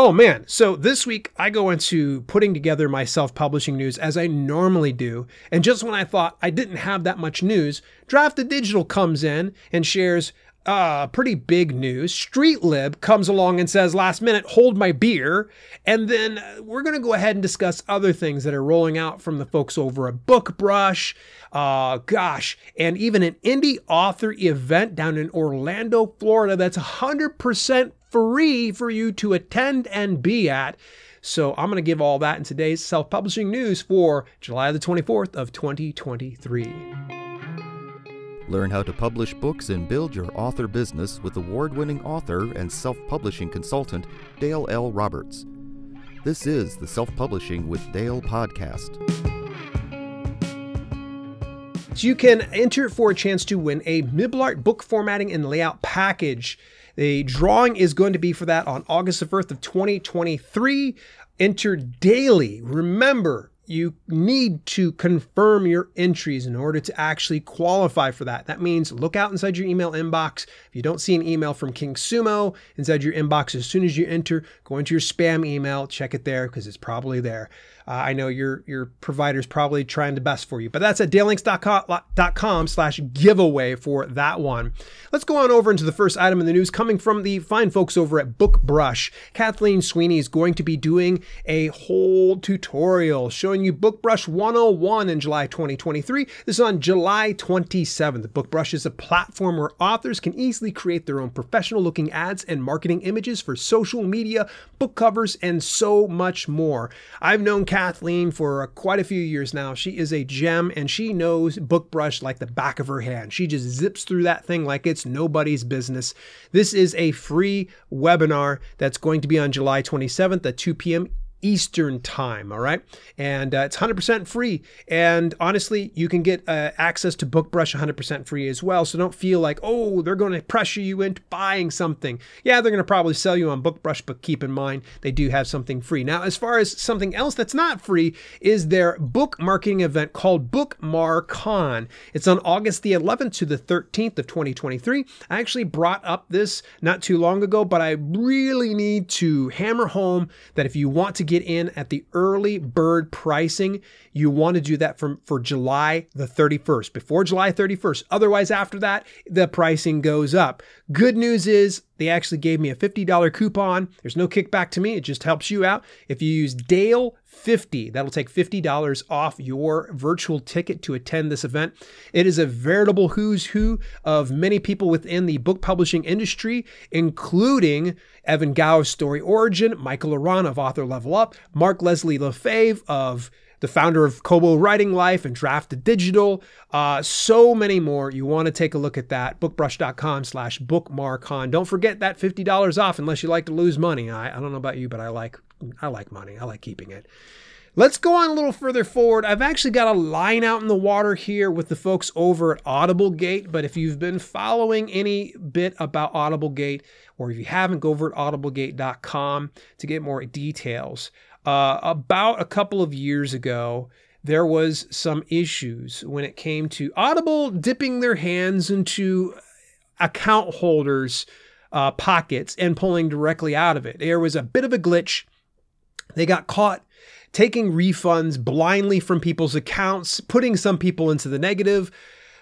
Oh man, so this week I go into putting together my self publishing news as I normally do. And just when I thought I didn't have that much news, Draft2Digital comes in and shares uh, pretty big news. Streetlib comes along and says, last minute, hold my beer. And then we're going to go ahead and discuss other things that are rolling out from the folks over at BookBrush. Uh, gosh, and even an indie author event down in Orlando, Florida that's 100% free for you to attend and be at. So I'm going to give all that in today's self-publishing news for July the 24th of 2023. Learn how to publish books and build your author business with award winning author and self publishing consultant Dale L. Roberts. This is the Self Publishing with Dale podcast. You can enter for a chance to win a Miblart book formatting and layout package. The drawing is going to be for that on August the 1st of 2023. Enter daily. Remember, you need to confirm your entries in order to actually qualify for that. That means look out inside your email inbox. If you don't see an email from King Sumo inside your inbox, as soon as you enter, go into your spam email, check it there because it's probably there. Uh, I know your your provider's probably trying the best for you, but that's at dalelinks.com slash giveaway for that one. Let's go on over into the first item in the news coming from the fine folks over at BookBrush. Kathleen Sweeney is going to be doing a whole tutorial showing you BookBrush 101 in July 2023. This is on July 27th. BookBrush is a platform where authors can easily create their own professional looking ads and marketing images for social media, book covers, and so much more. I've known Kathleen Kathleen for quite a few years now. She is a gem and she knows BookBrush like the back of her hand. She just zips through that thing like it's nobody's business. This is a free webinar that's going to be on July 27th at 2 p.m. Eastern time. All right. And uh, it's 100% free. And honestly, you can get uh, access to BookBrush 100% free as well. So don't feel like, oh, they're going to pressure you into buying something. Yeah, they're going to probably sell you on BookBrush, but keep in mind they do have something free. Now, as far as something else that's not free, is their book marketing event called BookMarCon. It's on August the 11th to the 13th of 2023. I actually brought up this not too long ago, but I really need to hammer home that if you want to get in at the early bird pricing, you want to do that from for July the 31st, before July 31st. Otherwise, after that, the pricing goes up. Good news is they actually gave me a $50 coupon. There's no kickback to me. It just helps you out. If you use Dale 50, that'll take $50 off your virtual ticket to attend this event. It is a veritable who's who of many people within the book publishing industry, including Evan Gow of Story Origin, Michael La Ronn of Author Level Up, Mark Leslie Lefebvre of the founder of Kobo Writing Life and Draft2Digital, uh, so many more. You want to take a look at that. Bookbrush.com slash bookmarcon. Don't forget that $50 off unless you like to lose money. I, I don't know about you, but I like I like money. I like keeping it. Let's go on a little further forward. I've actually got a line out in the water here with the folks over at AudibleGate, but if you've been following any bit about AudibleGate, or if you haven't, go over at audiblegate.com to get more details. Uh, about a couple of years ago, there was some issues when it came to Audible dipping their hands into account holders' uh, pockets and pulling directly out of it. There was a bit of a glitch. They got caught taking refunds blindly from people's accounts, putting some people into the negative.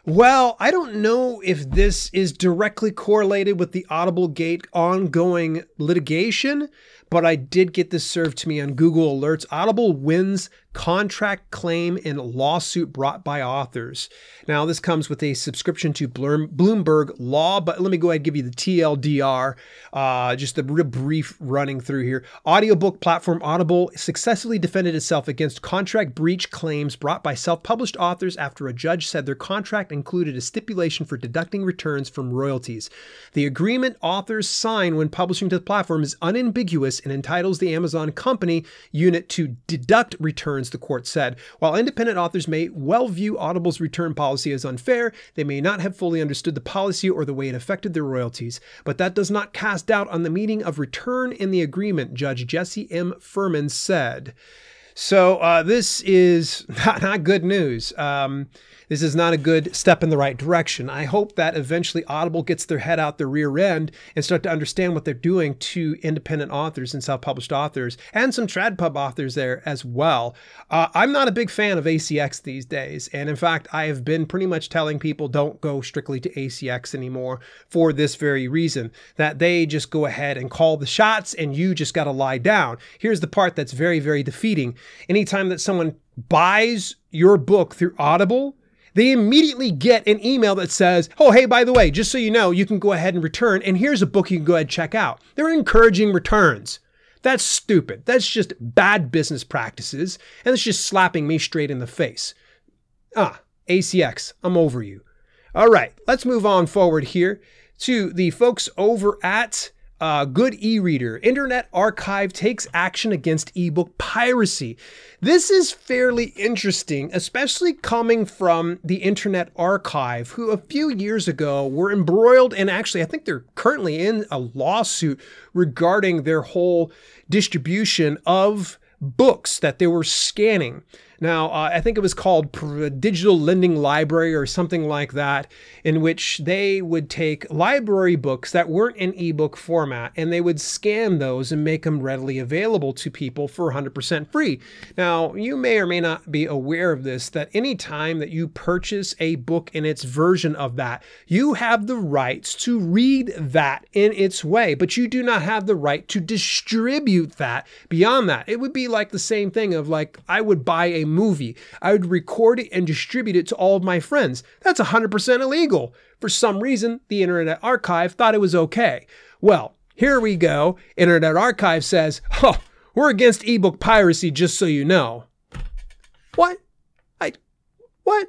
Well, I don't know if this is directly correlated with the Audible Gate ongoing litigation, but I did get this served to me on Google Alerts. Audible wins contract claim in lawsuit brought by authors. Now, this comes with a subscription to Bloomberg Law, but let me go ahead and give you the TLDR, uh, just a real brief running through here. Audiobook platform Audible successfully defended itself against contract breach claims brought by self published authors after a judge said their contract included a stipulation for deducting returns from royalties. The agreement authors sign when publishing to the platform is unambiguous and entitles the Amazon company unit to deduct returns the court said. While independent authors may well view Audible's return policy as unfair, they may not have fully understood the policy or the way it affected their royalties. But that does not cast doubt on the meaning of return in the agreement, Judge Jesse M. Furman said. So uh, this is not, not good news. Um, This is not a good step in the right direction. I hope that eventually Audible gets their head out their rear end and start to understand what they're doing to independent authors and self published authors and some TradPub authors there as well. Uh, I'm not a big fan of ACX these days. And in fact, I have been pretty much telling people don't go strictly to ACX anymore for this very reason that they just go ahead and call the shots and you just got to lie down. Here's the part that's very, very defeating. Anytime that someone buys your book through Audible, they immediately get an email that says, Oh, hey, by the way, just so you know, you can go ahead and return, and here's a book you can go ahead and check out. They're encouraging returns. That's stupid. That's just bad business practices, and it's just slapping me straight in the face. Ah, ACX, I'm over you. All right, let's move on forward here to the folks over at uh, good e-reader. Internet Archive takes action against ebook piracy. This is fairly interesting, especially coming from the Internet Archive, who a few years ago were embroiled and actually, I think they're currently in a lawsuit regarding their whole distribution of books that they were scanning. Now, uh, I think it was called Digital Lending Library or something like that, in which they would take library books that weren't in ebook format and they would scan those and make them readily available to people for 100% free. Now, you may or may not be aware of this that any time that you purchase a book in its version of that, you have the rights to read that in its way, but you do not have the right to distribute that beyond that. It would be like the same thing of like, I would buy a movie. I would record it and distribute it to all of my friends. That's 100% illegal. For some reason, the Internet Archive thought it was okay. Well, here we go. Internet Archive says, oh, we're against ebook piracy, just so you know. What? I, what?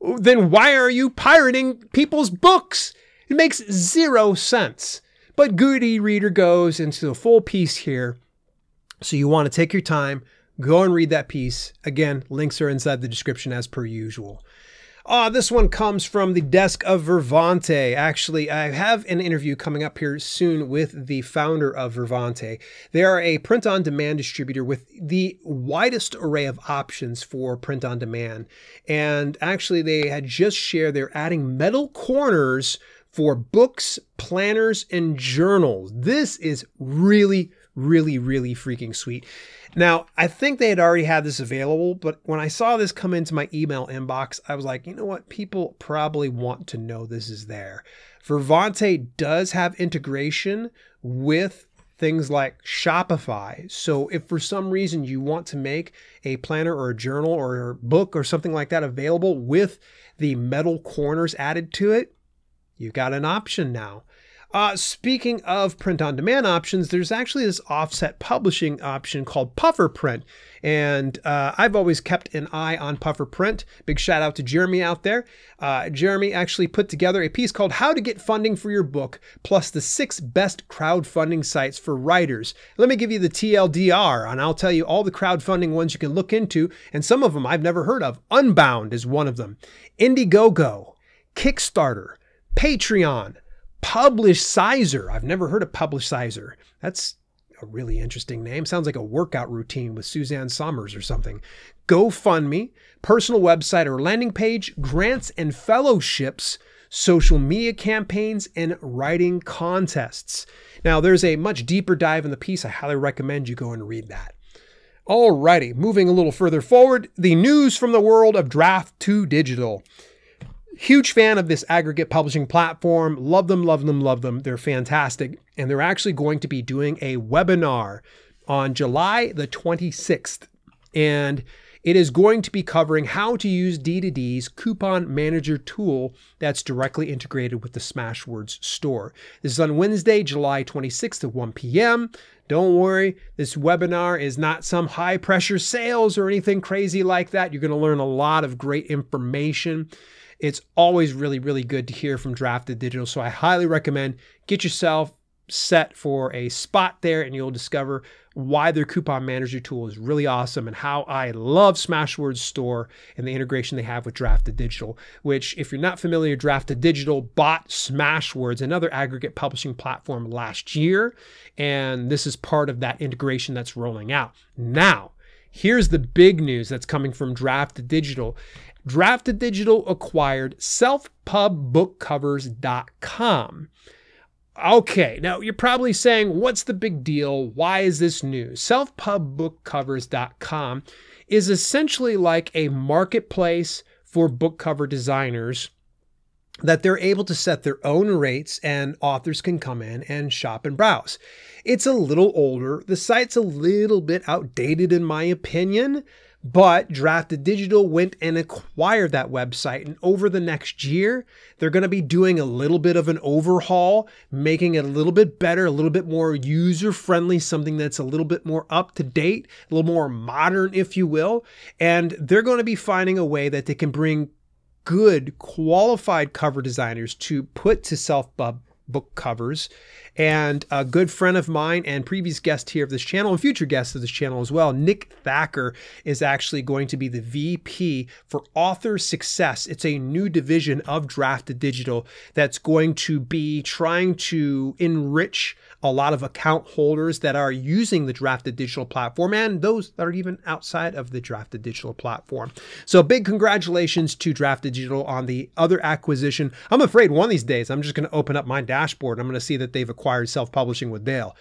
Then why are you pirating people's books? It makes zero sense. But Good e-Reader goes into the full piece here. So you want to take your time, Go and read that piece. Again, links are inside the description as per usual. Ah, this one comes from the desk of Vervante. Actually, I have an interview coming up here soon with the founder of Vervante. They are a print on demand distributor with the widest array of options for print on demand. And actually, they had just shared they're adding metal corners for books, planners, and journals. This is really, really, really freaking sweet. Now, I think they had already had this available, but when I saw this come into my email inbox, I was like, you know what? People probably want to know this is there. Vervante does have integration with things like Shopify. So if for some reason you want to make a planner or a journal or a book or something like that available with the metal corners added to it, you've got an option now. Uh, speaking of print on demand options, there's actually this offset publishing option called Puffer Print. And uh, I've always kept an eye on Puffer Print. Big shout out to Jeremy out there. Uh, Jeremy actually put together a piece called How to Get Funding for Your Book, plus the six best crowdfunding sites for writers. Let me give you the TLDR, and I'll tell you all the crowdfunding ones you can look into, and some of them I've never heard of. Unbound is one of them, Indiegogo, Kickstarter, Patreon. Publishizer. I've never heard of Publishizer. That's a really interesting name. Sounds like a workout routine with Suzanne Somers or something. GoFundMe, personal website or landing page, grants and fellowships, social media campaigns, and writing contests. Now, there's a much deeper dive in the piece. I highly recommend you go and read that. Alrighty, moving a little further forward, the news from the world of Draft2Digital. Huge fan of this aggregate publishing platform. Love them, love them, love them. They're fantastic. And they're actually going to be doing a webinar on July the 26th. And it is going to be covering how to use D2D's coupon manager tool that's directly integrated with the Smashwords store. This is on Wednesday, July 26th at 1 p.m. Don't worry, this webinar is not some high pressure sales or anything crazy like that. You're going to learn a lot of great information. It's always really, really good to hear from Draft2Digital. So I highly recommend get yourself set for a spot there and you'll discover why their coupon manager tool is really awesome and how I love Smashwords store and the integration they have with Draft2Digital, which if you're not familiar, Draft2Digital bought Smashwords, another aggregate publishing platform last year. And this is part of that integration that's rolling out. Now, here's the big news that's coming from Draft2Digital Drafted Digital acquired selfpubbookcovers.com. Okay, now you're probably saying, what's the big deal? Why is this news? Selfpubbookcovers.com is essentially like a marketplace for book cover designers that they're able to set their own rates and authors can come in and shop and browse. It's a little older. The site's a little bit outdated, in my opinion. But Draft2Digital went and acquired that website. And over the next year, they're going to be doing a little bit of an overhaul, making it a little bit better, a little bit more user friendly, something that's a little bit more up to date, a little more modern, if you will. And they're going to be finding a way that they can bring good, qualified cover designers to put to self book covers and a good friend of mine and previous guest here of this channel and future guest of this channel as well, Nick Thacker, is actually going to be the VP for author success. It's a new division of Draft2Digital that's going to be trying to enrich a lot of account holders that are using the Draft2Digital platform and those that are even outside of the Draft2Digital platform. So, big congratulations to Draft2Digital on the other acquisition. I'm afraid one of these days I'm just going to open up my dashboard. I'm going to see that they've acquired self publishing with Dale.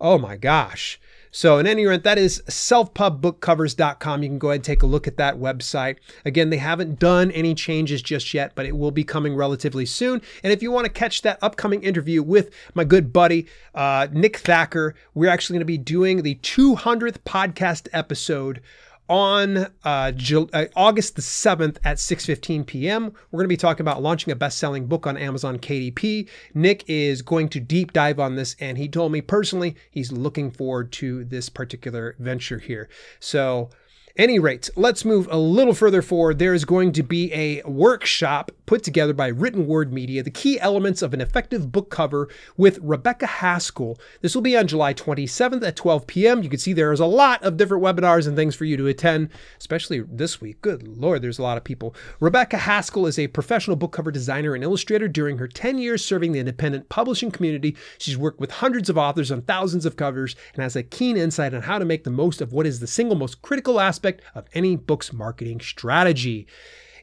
Oh my gosh. So, in any event, that is selfpubbookcovers.com. You can go ahead and take a look at that website. Again, they haven't done any changes just yet, but it will be coming relatively soon. And if you want to catch that upcoming interview with my good buddy, uh, Nick Thacker, we're actually going to be doing the 200th podcast episode on uh, Ju- uh, August the 7th at 6:15 p.m. We're going to be talking about launching a best-selling book on Amazon KDP. Nick is going to deep dive on this and he told me personally he's looking forward to this particular venture here. So any rate, let's move a little further forward. There is going to be a workshop put together by Written Word Media, the key elements of an effective book cover with Rebecca Haskell. This will be on July 27th at 12 p.m. You can see there is a lot of different webinars and things for you to attend, especially this week. Good Lord, there's a lot of people. Rebecca Haskell is a professional book cover designer and illustrator. During her 10 years serving the independent publishing community, she's worked with hundreds of authors on thousands of covers and has a keen insight on how to make the most of what is the single most critical aspect aspect of any book's marketing strategy.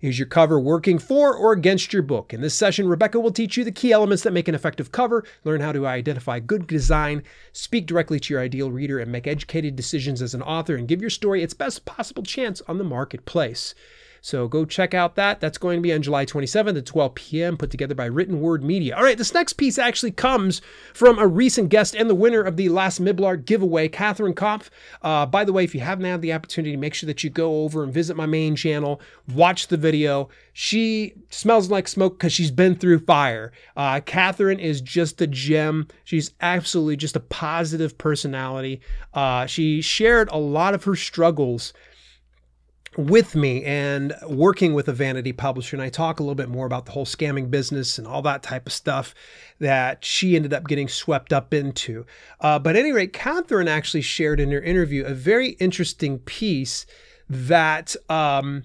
Is your cover working for or against your book? In this session, Rebecca will teach you the key elements that make an effective cover, learn how to identify good design, speak directly to your ideal reader, and make educated decisions as an author, and give your story its best possible chance on the marketplace. So go check out that. That's going to be on July 27th at 12 p.m., put together by Written Word Media. All right, this next piece actually comes from a recent guest and the winner of the last Miblart giveaway, Catherine Kopf. Uh, by the way, if you haven't had the opportunity, make sure that you go over and visit my main channel, watch the video. She smells like smoke because she's been through fire. Uh, Catherine is just a gem. She's absolutely just a positive personality. Uh, she shared a lot of her struggles with me and working with a vanity publisher. And I talk a little bit more about the whole scamming business and all that type of stuff that she ended up getting swept up into. Uh, but at any rate, Catherine actually shared in her interview a very interesting piece that. Um,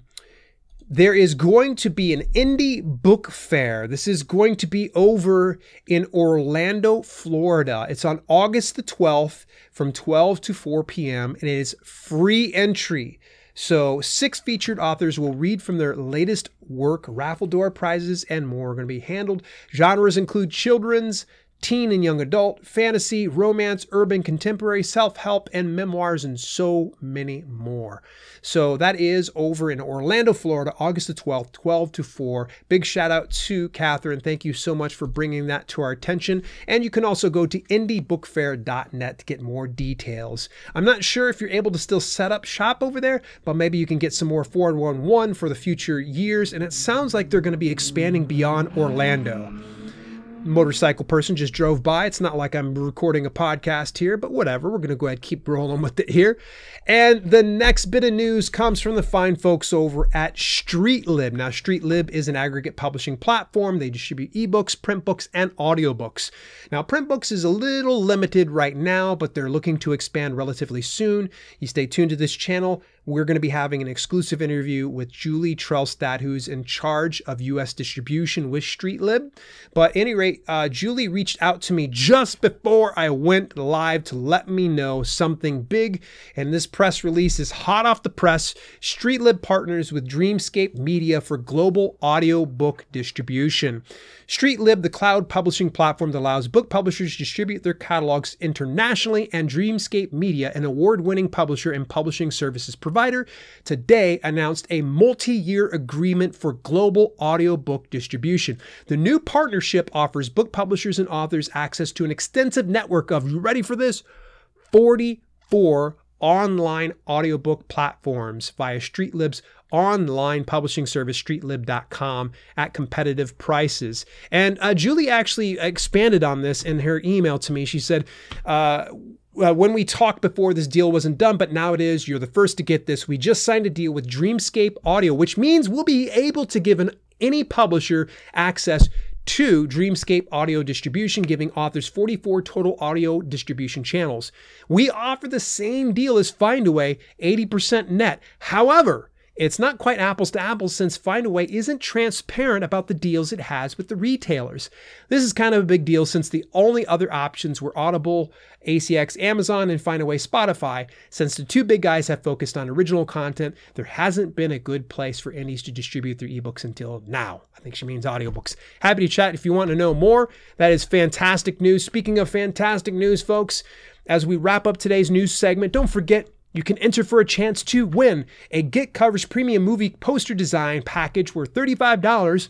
there is going to be an indie book fair. This is going to be over in Orlando, Florida. It's on August the 12th from 12 to 4 p.m. and it is free entry. So, six featured authors will read from their latest work. Raffle door prizes and more are going to be handled. Genres include children's, teen and young adult, fantasy, romance, urban, contemporary, self help, and memoirs, and so many more. So that is over in Orlando, Florida, August the 12th, 12 to 4. Big shout out to Catherine. Thank you so much for bringing that to our attention. And you can also go to indiebookfair.net to get more details. I'm not sure if you're able to still set up shop over there, but maybe you can get some more 411 for the future years. And it sounds like they're going to be expanding beyond Orlando motorcycle person just drove by. It's not like I'm recording a podcast here, but whatever. We're going to go ahead and keep rolling with it here. And the next bit of news comes from the fine folks over at StreetLib. Now, StreetLib is an aggregate publishing platform. They distribute ebooks, print books, and audiobooks. Now, print books is a little limited right now, but they're looking to expand relatively soon. You stay tuned to this channel we're going to be having an exclusive interview with Julie Trelstad, who's in charge of US distribution with StreetLib. But at any rate, uh, Julie reached out to me just before I went live to let me know something big. And this press release is hot off the press. Streetlib partners with Dreamscape Media for global audiobook distribution. Streetlib, the cloud publishing platform that allows book publishers to distribute their catalogs internationally, and Dreamscape Media, an award winning publisher and publishing services provider, today announced a multi year agreement for global audiobook distribution. The new partnership offers book publishers and authors access to an extensive network of, you ready for this? 44 online audiobook platforms via Streetlib's online publishing service, streetlib.com, at competitive prices. And uh, Julie actually expanded on this in her email to me. She said, uh, uh, when we talked before, this deal wasn't done, but now it is. You're the first to get this. We just signed a deal with Dreamscape Audio, which means we'll be able to give an, any publisher access to Dreamscape Audio Distribution, giving authors 44 total audio distribution channels. We offer the same deal as Findaway, 80% net. However, it's not quite apples to apples since Findaway isn't transparent about the deals it has with the retailers. This is kind of a big deal since the only other options were Audible, ACX, Amazon, and Findaway Spotify. Since the two big guys have focused on original content, there hasn't been a good place for indies to distribute their ebooks until now. I think she means audiobooks. Happy to chat if you want to know more. That is fantastic news. Speaking of fantastic news, folks, as we wrap up today's news segment, don't forget you can enter for a chance to win a Get Covers Premium Movie Poster Design package worth $35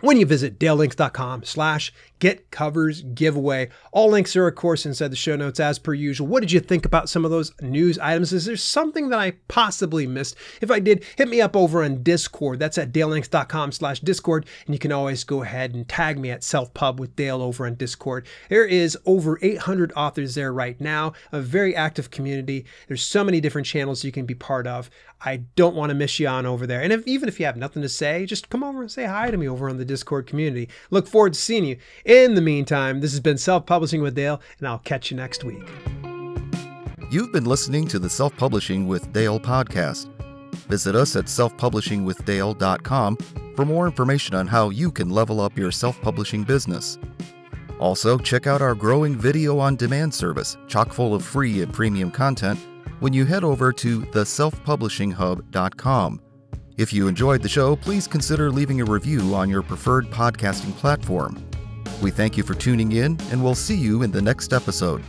when you visit dalelinks.com slash get covers giveaway. All links are, of course, inside the show notes as per usual. What did you think about some of those news items? Is there something that I possibly missed? If I did, hit me up over on Discord. That's at dalelinks.com slash Discord. And you can always go ahead and tag me at self-pub with Dale over on Discord. There is over 800 authors there right now, a very active community. There's so many different channels you can be part of. I don't want to miss you on over there. And if, even if you have nothing to say, just come over and say hi to me over on the Discord community. Look forward to seeing you. In the meantime, this has been Self Publishing with Dale, and I'll catch you next week. You've been listening to the Self Publishing with Dale podcast. Visit us at selfpublishingwithdale.com for more information on how you can level up your self publishing business. Also, check out our growing video on demand service, chock full of free and premium content when you head over to theselfpublishinghub.com. If you enjoyed the show, please consider leaving a review on your preferred podcasting platform. We thank you for tuning in, and we'll see you in the next episode.